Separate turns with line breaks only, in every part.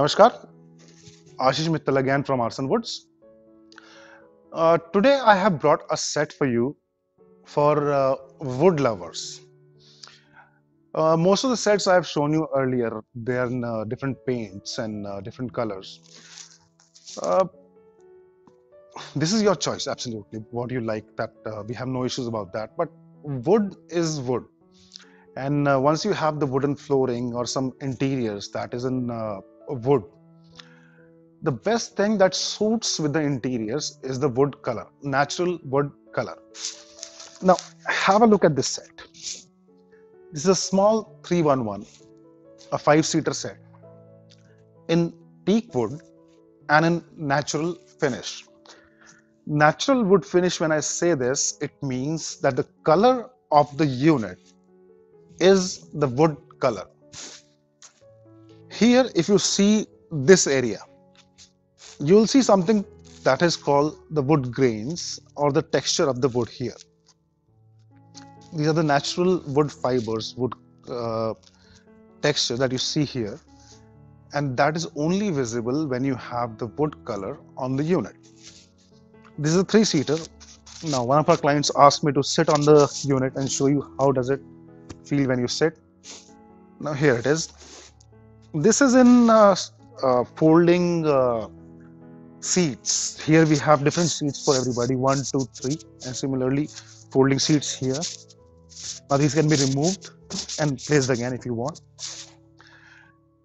Namaskar, Ashish Mittal again from Aarsun Woods. Uh, today I have brought a set for you for uh, wood lovers. Uh, most of the sets I have shown you earlier, they are in uh, different paints and uh, different colors. Uh, this is your choice, absolutely. What you like, that we have no issues about that. But wood is wood, and once you have the wooden flooring or some interiors that is in wood, the best thing that suits with the interiors is the wood color, natural wood color. Now, have a look at this set. This is a small 311, a five seater set in teak wood and in natural finish. Natural wood finish, when I say this, it means that the color of the unit is the wood color. Here, if you see this area, you'll see something that is called the wood grains or the texture of the wood here. These are the natural wood fibers, wood uh, texture that you see here. And that is only visible when you have the wood color on the unit. This is a three seater. Now, one of our clients asked me to sit on the unit and show you how does it feel when you sit. Now, here it is. This is in uh, uh, folding uh, seats. Here we have different seats for everybody one, two, three, and similarly folding seats here. Now these can be removed and placed again if you want.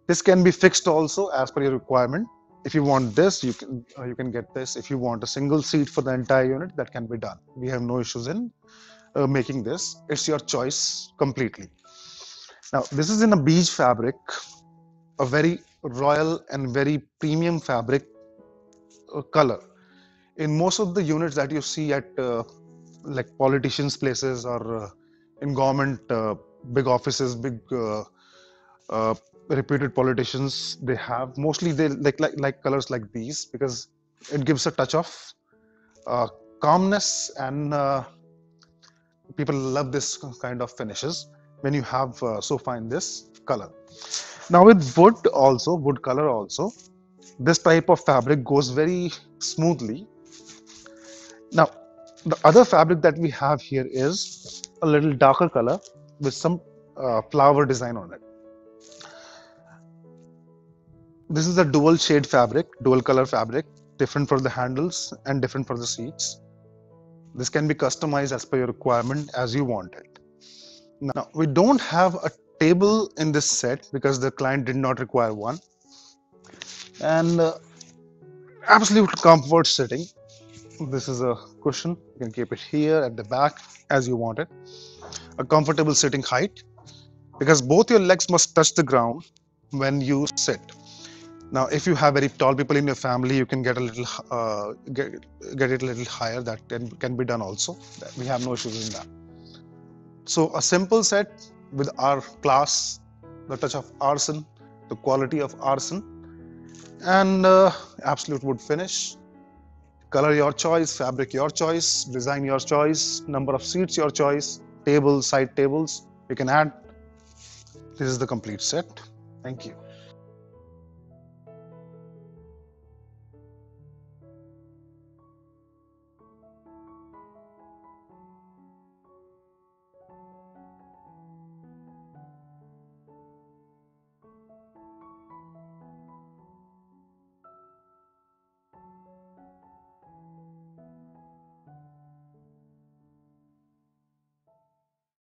This can be fixed also as per your requirement. If you want this, you can uh, you can get this. If you want a single seat for the entire unit, that can be done. We have no issues in uh, making this. It's your choice completely. Now this is in a beige fabric, a very royal and very premium fabric uh, color. In most of the units that you see at uh, like politicians' places or uh, in government uh, big offices, big uh, uh, reputed politicians, they have mostly they like, like like colors like these because it gives a touch of calmness and people love this kind of finishes when you have so fine this color. Now with wood also, wood color also, this type of fabric goes very smoothly. Now the other fabric that we have here is a little darker color with some uh, flower design on it. This is a dual shade fabric, dual color fabric, different for the handles and different for the seats. This can be customized as per your requirement as you want it. Now, we don't have a table in this set because the client did not require one. And uh, absolute comfort sitting. This is a cushion. You can keep it here at the back as you want it. A comfortable sitting height because both your legs must touch the ground when you sit. Now, if you have very tall people in your family, you can get a little uh, get, get it a little higher. That can, can be done also. We have no issues in that. So a simple set with our class, the touch of Aarsun, the quality of Aarsun, and uh, absolute wood finish. Color your choice, fabric your choice, design your choice, number of seats your choice, tables, side tables. You can add. This is the complete set. Thank you.